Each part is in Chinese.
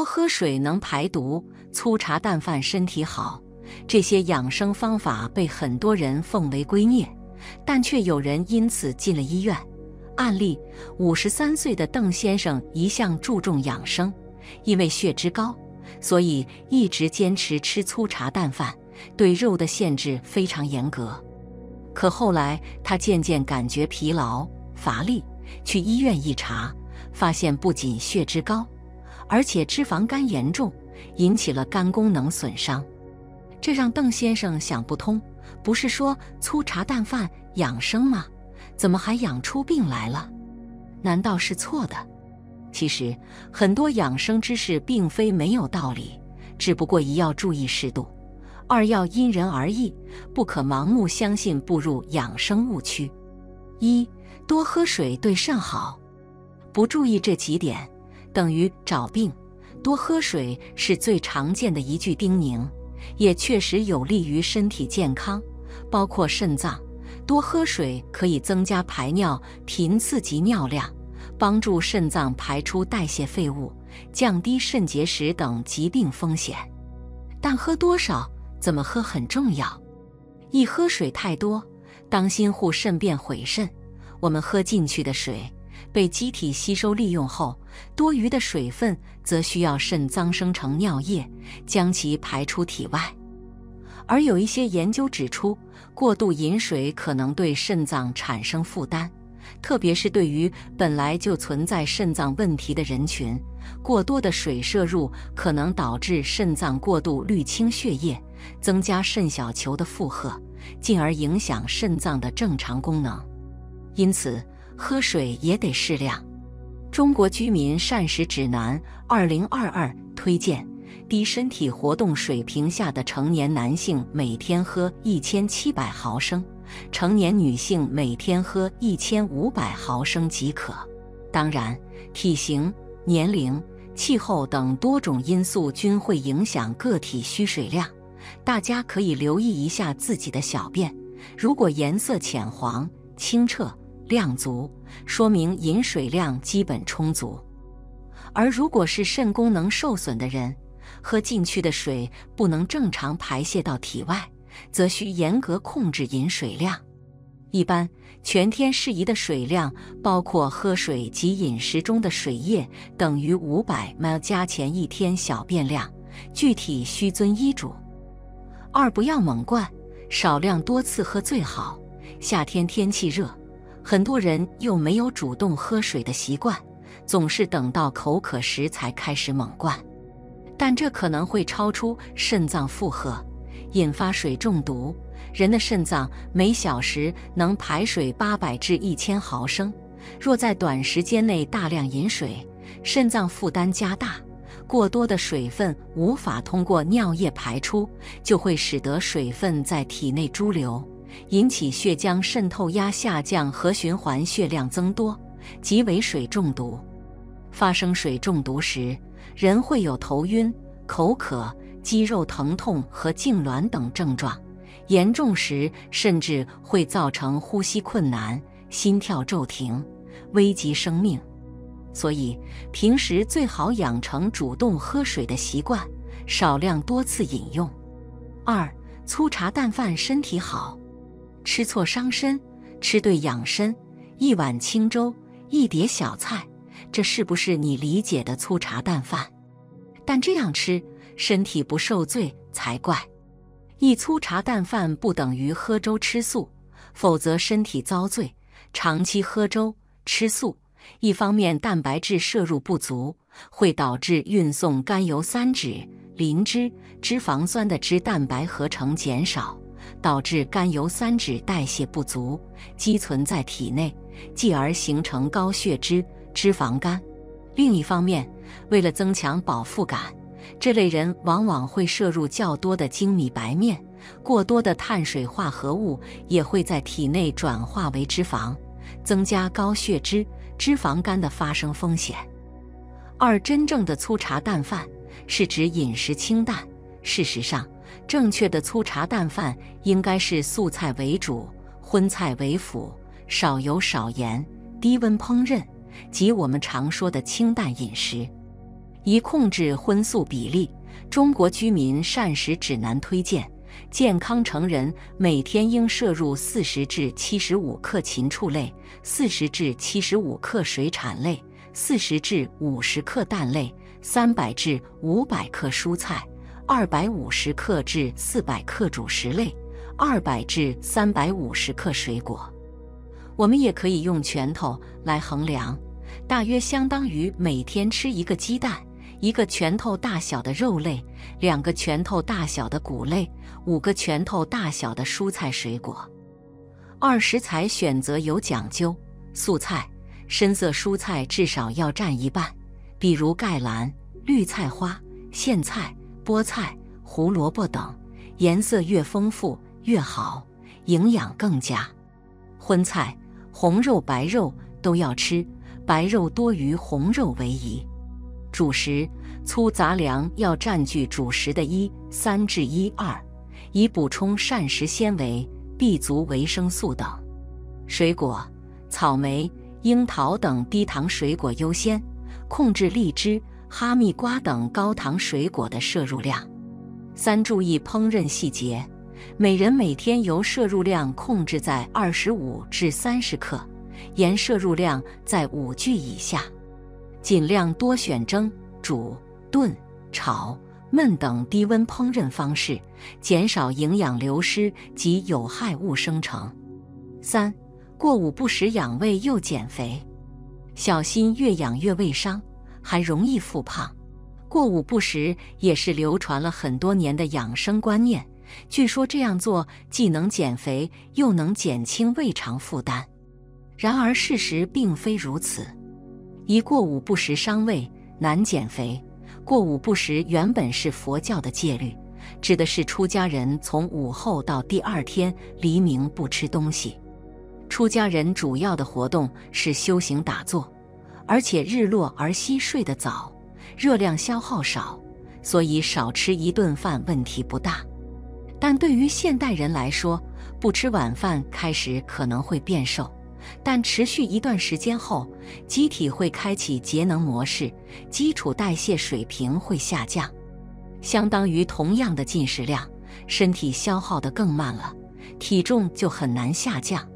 多喝水能排毒，粗茶淡饭身体好。这些养生方法被很多人奉为圭臬，但却有人因此进了医院。案例：五十三岁的邓先生一向注重养生，因为血脂高，所以一直坚持吃粗茶淡饭，对肉的限制非常严格。可后来他渐渐感觉疲劳乏力，去医院一查，发现不仅血脂高，而且脂肪肝严重，引起了肝功能损伤。这让邓先生想不通：不是说粗茶淡饭养生吗？怎么还养出病来了？难道是错的？其实很多养生知识并非没有道理，只不过一要注意适度，二要因人而异，不可盲目相信，步入养生误区。一多喝水对肾好，不注意这几点等于找病。多喝水是最常见的一句叮咛。也确实有利于身体健康，包括肾脏。多喝水可以增加排尿频次及尿量，帮助肾脏排出代谢废物，降低肾结石等疾病风险。但喝多少、怎么喝很重要。一喝水太多，当心护肾变毁肾。我们喝进去的水被机体吸收利用后，多余的水分则需要肾脏生成尿液，将其排出体外。而有一些研究指出，过度饮水可能对肾脏产生负担，特别是对于本来就存在肾脏问题的人群，过多的水摄入可能导致肾脏过度滤清血液，增加肾小球的负荷，进而影响肾脏的正常功能。因此，喝水也得适量。中国居民膳食指南（二零二二）推荐。低身体活动水平下的成年男性每天喝一千七百毫升，成年女性每天喝一千五百毫升即可。当然，体型、年龄、气候等多种因素均会影响个体需水量，大家可以留意一下自己的小便，如果颜色浅黄、清澈、量足，说明饮水量基本充足；而如果是肾功能受损的人，喝进去的水不能正常排泄到体外，则需严格控制饮水量。一般全天适宜的水量，包括喝水及饮食中的水液等于五百 ml 加前一天小便量，具体需遵医嘱。二不要猛灌，少量多次喝最好。夏天天气热，很多人又没有主动喝水的习惯，总是等到口渴时才开始猛灌。但这可能会超出肾脏负荷，引发水中毒。人的肾脏每小时能排水八百至一千毫升，若在短时间内大量饮水，肾脏负担加大，过多的水分无法通过尿液排出，就会使得水分在体内潴留，引起血浆渗透压下降和循环血量增多，即为水中毒。发生水中毒时，人会有头晕、口渴、肌肉疼痛和痉挛等症状，严重时甚至会造成呼吸困难、心跳骤停，危及生命。所以，平时最好养成主动喝水的习惯，少量多次饮用。二、粗茶淡饭身体好，吃错伤身，吃对养身。一碗清粥，一碟小菜。这是不是你理解的粗茶淡饭？但这样吃身体不受罪才怪。一粗茶淡饭不等于喝粥吃素，否则身体遭罪。长期喝粥吃素，一方面蛋白质摄入不足，会导致运送甘油三酯、磷脂、脂肪酸的脂蛋白合成减少，导致甘油三酯代谢不足，积存在体内，继而形成高血脂。脂肪肝。另一方面，为了增强饱腹感，这类人往往会摄入较多的精米白面，过多的碳水化合物也会在体内转化为脂肪，增加高血脂、脂肪肝的发生风险。二，真正的粗茶淡饭是指饮食清淡。事实上，正确的粗茶淡饭应该是素菜为主，荤菜为辅，少油少盐，低温烹饪。即我们常说的清淡饮食，以、控制荤素比例。中国居民膳食指南推荐，健康成人每天应摄入四十至七十五克禽畜类，四十至七十五克水产类，四十至五十克蛋类，三百至五百克蔬菜，二百五十克至四百克主食类，二百至三百五十克水果。我们也可以用拳头来衡量，大约相当于每天吃一个鸡蛋。一个拳头大小的肉类，两个拳头大小的谷类，五个拳头大小的蔬菜水果。二食材选择有讲究，素菜、深色蔬菜至少要占一半，比如盖兰、绿菜花、苋菜、菠菜、胡萝卜等，颜色越丰富越好，营养更佳。荤菜，红肉、白肉都要吃，白肉多于红肉为宜。主食粗杂粮要占据主食的一三至一二，以补充膳食纤维、B 族维生素等。水果草莓、樱桃等低糖水果优先，控制荔枝、哈密瓜等高糖水果的摄入量。三注意烹饪细节，每人每天油摄入量控制在二十五至三十克，盐摄入量在五句以下。尽量多选蒸、煮、炖、炒、焖等低温烹饪方式，减少营养流失及有害物生成。三、过午不食养胃又减肥，小心越养越胃伤，还容易复胖。过午不食也是流传了很多年的养生观念，据说这样做既能减肥，又能减轻胃肠负担。然而事实并非如此。一过午不食伤胃，难减肥。过午不食原本是佛教的戒律，指的是出家人从午后到第二天黎明不吃东西。出家人主要的活动是修行打坐，而且日落而息睡得早，热量消耗少，所以少吃一顿饭问题不大。但对于现代人来说，不吃晚饭开始可能会变瘦。但持续一段时间后，机体会开启节能模式，基础代谢水平会下降，相当于同样的进食量，身体消耗的更慢了，体重就很难下降，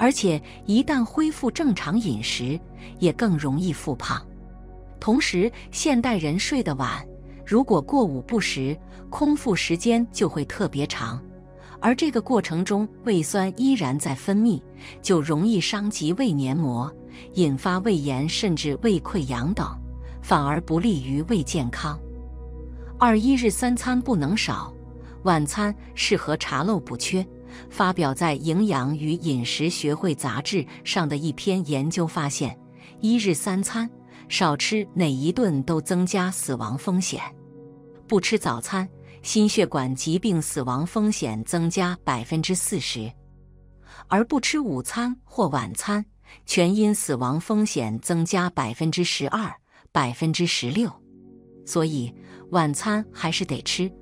而且一旦恢复正常饮食，也更容易复胖。同时，现代人睡得晚，如果过午不食，空腹时间就会特别长。而这个过程中，胃酸依然在分泌，就容易伤及胃黏膜，引发胃炎甚至胃溃疡等，反而不利于胃健康。二一日三餐不能少，晚餐适合查漏补缺。发表在《营养与饮食学会杂志》上的一篇研究发现，一日三餐少吃哪一顿都增加死亡风险。不吃早餐。心血管疾病死亡风险增加百分之四十，而不吃午餐或晚餐，全因死亡风险增加百分之十二、百分之十六。所以晚餐还是得吃，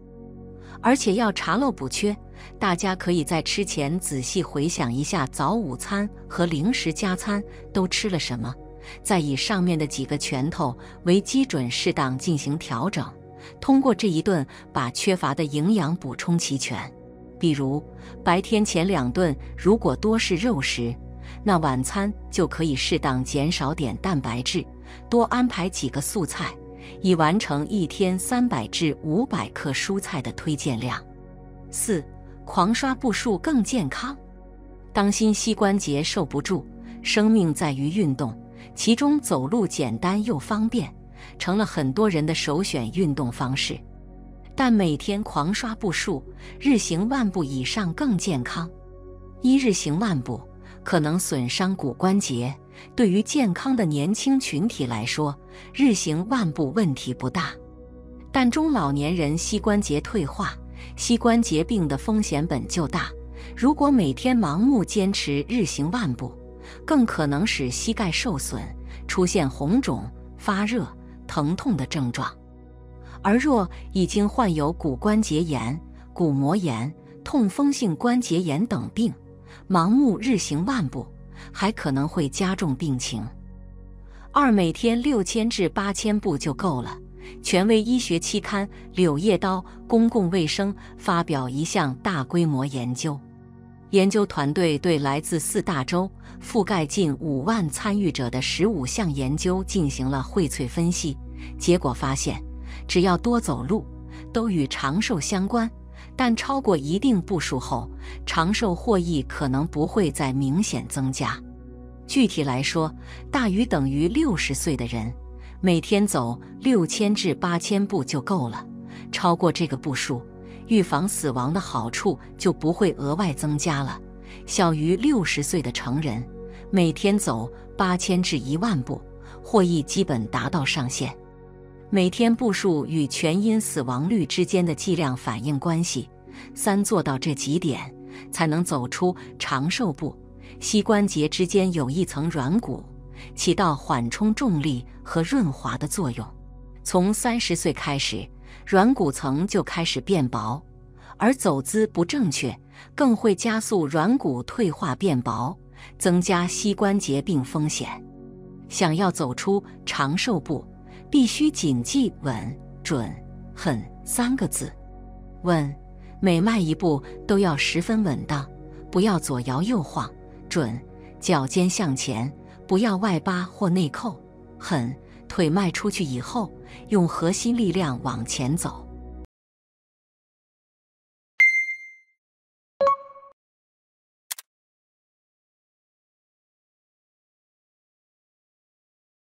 而且要查漏补缺。大家可以在吃前仔细回想一下早午餐和零食加餐都吃了什么，再以上面的几个拳头为基准，适当进行调整。通过这一顿把缺乏的营养补充齐全，比如白天前两顿如果多是肉食，那晚餐就可以适当减少点蛋白质，多安排几个素菜，以完成一天三百至五百克蔬菜的推荐量。四，狂刷步数更健康，当心膝关节受不住。生命在于运动，其中走路简单又方便。成了很多人的首选运动方式，但每天狂刷步数，日行万步以上更健康。一日行万步可能损伤骨关节，对于健康的年轻群体来说，日行万步问题不大。但中老年人膝关节退化、膝关节病的风险本就大，如果每天盲目坚持日行万步，更可能使膝盖受损，出现红肿、发热。疼痛的症状，而若已经患有骨关节炎、骨膜炎、痛风性关节炎等病，盲目日行万步还可能会加重病情。二每天六千至八千步就够了，权威医学期刊《柳叶刀：公共卫生》发表一项大规模研究。研究团队对来自四大洲、覆盖近五万参与者的十五项研究进行了荟萃分析，结果发现，只要多走路，都与长寿相关。但超过一定步数后，长寿获益可能不会再明显增加。具体来说，大于等于六十岁的人，每天走六千至八千步就够了。超过这个步数，预防死亡的好处就不会额外增加了。小于六十岁的成人，每天走八千至一万步，获益基本达到上限。每天步数与全因死亡率之间的剂量反应关系，三做到这几点，才能走出长寿步。膝关节之间有一层软骨，起到缓冲重力和润滑的作用。从三十岁开始，软骨层就开始变薄，而走姿不正确，更会加速软骨退化变薄，增加膝关节病风险。想要走出长寿步。必须谨记“稳、准、狠”三个字。稳，每迈一步都要十分稳当，不要左摇右晃；准，脚尖向前，不要外八或内扣；狠，腿迈出去以后，用核心力量往前走。